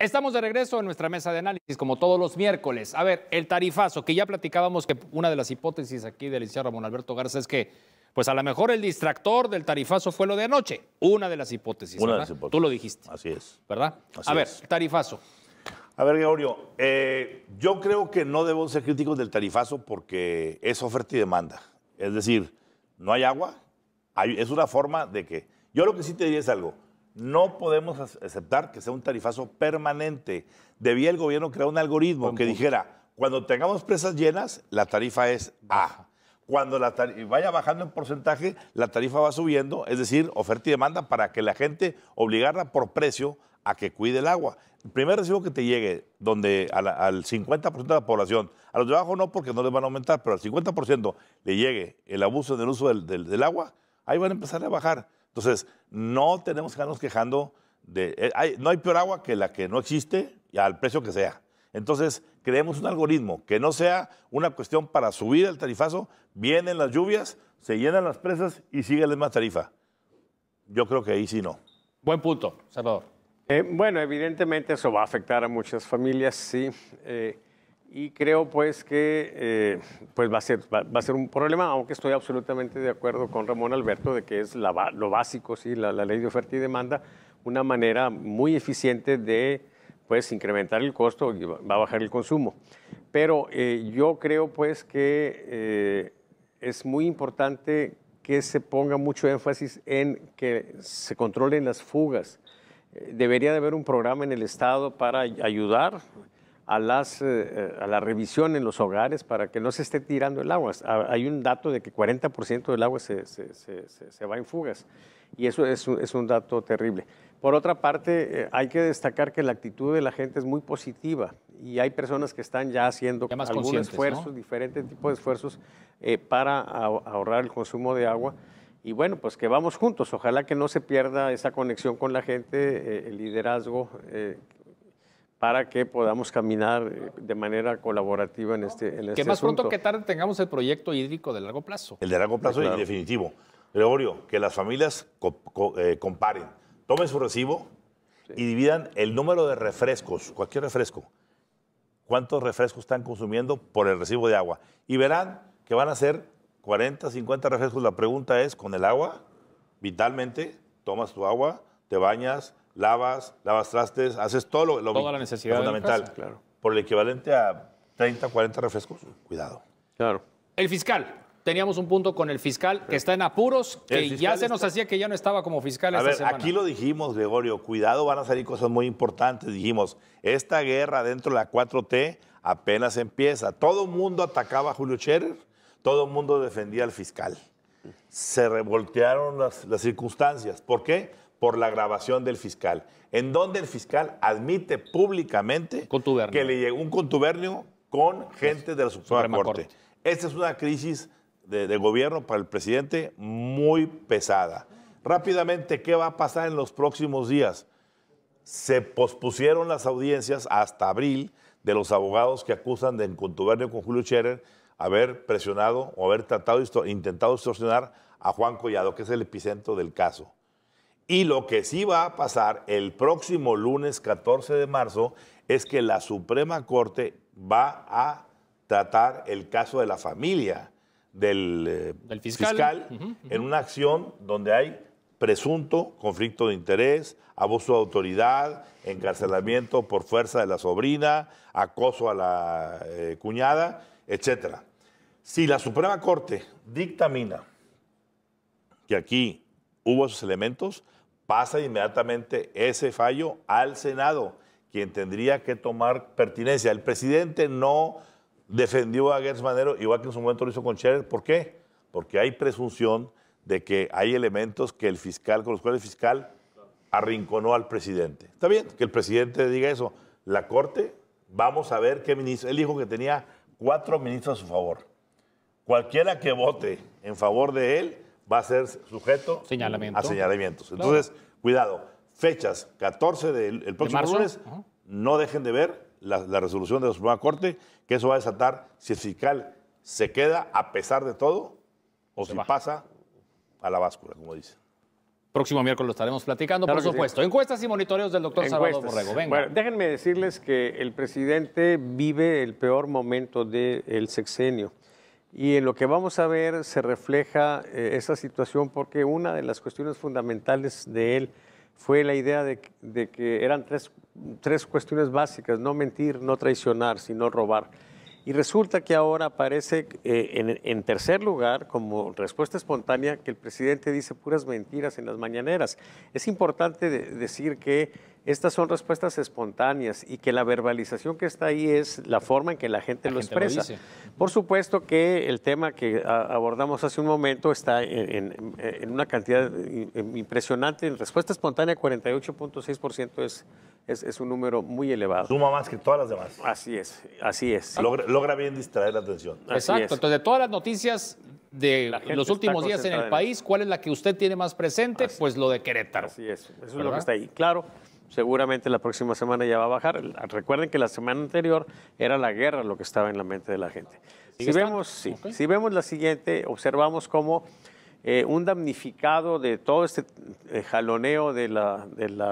Estamos de regreso en nuestra mesa de análisis, como todos los miércoles. A ver, el tarifazo, que ya platicábamos que una de las hipótesis aquí del licenciado Ramón Alberto Garza es que, pues a lo mejor el distractor del tarifazo fue lo de anoche. Una de las hipótesis. Una de ¿verdad? las hipótesis. Tú lo dijiste, Así es. ¿verdad? Así a ver, es. tarifazo. A ver, Gregorio, eh, yo creo que no debemos ser críticos del tarifazo porque es oferta y demanda. Es decir, no hay agua, hay- es una forma de que... Yo lo que sí te diría es algo, no podemos ac- aceptar que sea un tarifazo permanente. Debía el gobierno crear un algoritmo que dijera, cuando tengamos presas llenas, la tarifa es A. Cuando la vaya bajando en porcentaje, la tarifa va subiendo, es decir, oferta y demanda para que la gente obligarla por precio a que cuide el agua. El primer recibo que te llegue, donde la- al 50% de la población, a los de abajo no porque no les van a aumentar, pero al 50% le llegue el abuso del uso del, del- del agua, ahí van a empezar a bajar. Entonces, no tenemos que estarnos quejando de... eh, hay- no hay peor agua que la que no existe y al precio que sea. Entonces, creemos un algoritmo que no sea una cuestión para subir el tarifazo, vienen las lluvias, se llenan las presas y sigue la misma tarifa. Yo creo que ahí sí no. Buen punto, Salvador. Eh, bueno, evidentemente eso va a afectar a muchas familias, sí. eh, y creo pues que eh, pues va, a ser, va, a ser un problema, aunque estoy absolutamente de acuerdo con Ramón Alberto de que es la lo básico, sí, la, ley de oferta y demanda, una manera muy eficiente de pues incrementar el costo y va a bajar el consumo. Pero eh, yo creo pues que eh, es muy importante que se ponga mucho énfasis en que se controlen las fugas. Debería de haber un programa en el Estado para ay- ayudar a, las, eh, eh, a la revisión en los hogares para que no se esté tirando el agua. Ah, Hay un dato de que 40% del agua se, se- se- se- se va en fugas y eso es un, es un dato terrible. Por otra parte, eh, hay que destacar que la actitud de la gente es muy positiva y hay personas que están ya haciendo Ya algún esfuerzo, ¿no? diferentes tipos de esfuerzos eh, para ahor- ahorrar el consumo de agua. Y bueno, pues que vamos juntos. Ojalá que no se pierda esa conexión con la gente, eh, el liderazgo, para que podamos caminar eh, de manera colaborativa en este, en Que este más pronto que tarde tengamos el proyecto hídrico de largo plazo. El de largo plazo claro. y definitivo. Gregorio, que las familias co- co- eh, comparen, tomen su recibo y dividan el número de refrescos, cualquier refresco. ¿Cuántos refrescos están consumiendo por el recibo de agua? Y verán que van a ser 40, 50 refrescos. La pregunta es, ¿con el agua? Vitalmente, tomas tu agua, te bañas, lavas, lavas trastes, haces todo lo, lo Toda la necesidad lo de la fundamental. casa, claro. Por el equivalente a 30, 40 refrescos, cuidado. Claro. El fiscal. Teníamos un punto con el fiscal que está en apuros, que ya se nos está- hacía que ya no estaba como fiscal A esta ver, semana. aquí lo dijimos, Gregorio, cuidado, van a salir cosas muy importantes. Dijimos, esta guerra dentro de la 4T apenas empieza. Todo el mundo atacaba a Julio Scherer, todo el mundo defendía al fiscal. Se revoltearon las, las circunstancias. ¿Por qué? Por la grabación del fiscal, en donde el fiscal admite públicamente Contubernio. que le llegó un contubernio con gente de la Suprema, Suprema Corte. Corte. Esta es una crisis de, de gobierno para el presidente muy pesada. Rápidamente, ¿qué va a pasar en los próximos días? Se pospusieron las audiencias hasta abril de los abogados que acusan de en contubernio con Julio Scherer haber presionado o haber tratado, intentado extorsionar a Juan Collado, que es el epicentro del caso. Y lo que sí va a pasar el próximo lunes 14 de marzo es que la Suprema Corte va a tratar el caso de la familia del, eh, Del fiscal. en una acción donde hay presunto conflicto de interés, abuso de autoridad, encarcelamiento por fuerza de la sobrina, acoso a la eh, cuñada, etcétera. Si la Suprema Corte dictamina que aquí hubo esos elementos, pasa inmediatamente ese fallo al Senado, quien tendría que tomar pertinencia. El presidente no defendió a Gertz Manero, igual que en su momento lo hizo con Scherer. ¿Por qué? Porque hay presunción de que hay elementos que el fiscal, con los cuales el fiscal arrinconó al presidente. Está bien que el presidente diga eso. La Corte, vamos a ver qué ministro. Él dijo que tenía cuatro ministros a su favor. Cualquiera que vote en favor de él va a ser sujeto Señalamiento. a señalamientos. Claro. Entonces, cuidado, fechas 14 del el próximo marzo? lunes, Ajá. no dejen de ver la, la resolución de la Suprema Corte, que eso va a desatar si el fiscal se queda a pesar de todo o Se si va. pasa a la báscula, como dice. Próximo miércoles lo estaremos platicando, Claro por sí. supuesto. Encuestas y monitoreos del doctor Salvador. Borrego. Venga. Bueno, déjenme decirles que el presidente vive el peor momento del sexenio. Y en lo que vamos a ver se refleja eh, esa situación porque una de las cuestiones fundamentales de él fue la idea de, de que eran tres, tres cuestiones básicas, no mentir, no traicionar, sino robar. Y resulta que ahora aparece eh, en, en tercer lugar, como respuesta espontánea, que el presidente dice puras mentiras en las mañaneras. Es importante de- decir que estas son respuestas espontáneas y que la verbalización que está ahí es la forma en que la gente La lo gente lo expresa. dice. Por supuesto que el tema que abordamos hace un momento está en, en- en una cantidad impresionante. En respuesta espontánea, 48.6% es, es, es un número muy elevado. Suma más que todas las demás. Así es, así es. Logra, logra bien distraer la atención. Así Exacto. es. Entonces, de todas las noticias de La los últimos días en el país, ¿cuál es la que usted tiene más presente? Pues lo de Querétaro. Así es, eso es lo que está ahí. Claro, seguramente la próxima semana ya va a bajar. Recuerden que la semana anterior era la guerra lo que estaba en la mente de la gente. Si vemos, sí, si vemos la siguiente, observamos cómo eh, un damnificado de todo este eh, jaloneo de la,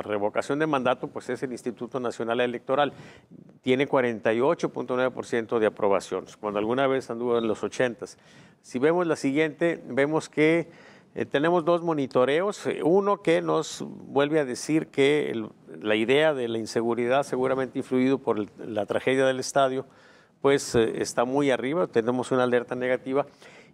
revocación de mandato, pues es el Instituto Nacional Electoral. Tiene 48.9% de aprobación, cuando alguna vez anduvo en los 80s. Si vemos la siguiente, vemos que eh, tenemos dos monitoreos, uno que nos vuelve a decir que la idea de la inseguridad, seguramente influido por la tragedia del estadio, pues está muy arriba, tenemos una alerta negativa.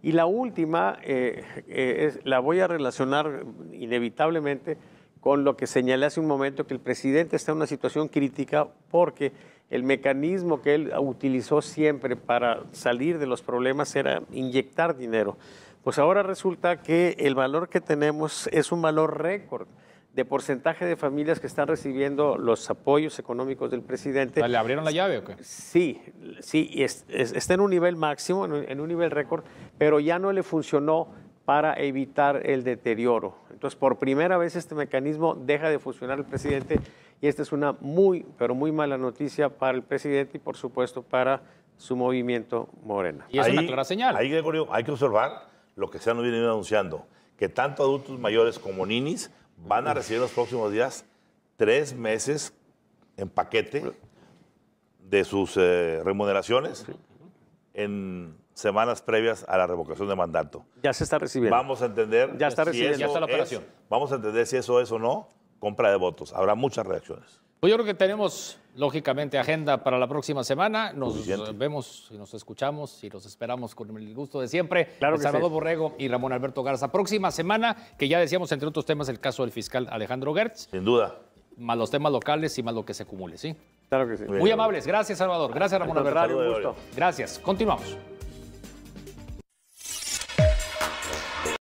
Y la última, eh, eh, es- la voy a relacionar inevitablemente con lo que señalé hace un momento, que el presidente está en una situación crítica porque el mecanismo que él utilizó siempre para salir de los problemas era inyectar dinero. Pues ahora resulta que el valor que tenemos es un valor récord de porcentaje de familias que están recibiendo los apoyos económicos del presidente. ¿Le abrieron la llave o qué? Sí, sí, y es- es- está en un nivel máximo, en un, en un nivel récord, pero ya no le funcionó para evitar el deterioro. Entonces, por primera vez este mecanismo deja de funcionar el presidente y esta es una muy, pero muy mala noticia para el presidente y, por supuesto, para su movimiento Morena. Y es una clara señal. Ahí, Gregorio, hay que observar lo que se han venido anunciando, que tanto adultos mayores como ninis van a recibir en los próximos días tres meses en paquete de sus eh, remuneraciones en semanas previas a la revocación de mandato. Ya se está recibiendo. Vamos a entender Ya está si recibiendo. eso Ya está la es- operación. vamos a entender si eso es o no compra de votos. Habrá muchas reacciones. Pues yo creo que tenemos, lógicamente, agenda para la próxima semana. Nos Suficiente. vemos y nos escuchamos y los esperamos con el gusto de siempre. Claro que Salvador sí. Borrego y Ramón Alberto Garza. Próxima semana, que ya decíamos, entre otros temas, el caso del fiscal Alejandro Gertz, Sin duda. más los temas locales y más lo que se acumule, ¿sí? Claro que sí. Muy amables. Gracias, Salvador. Gracias, Ramón Alberto. un gusto. Gracias. Continuamos.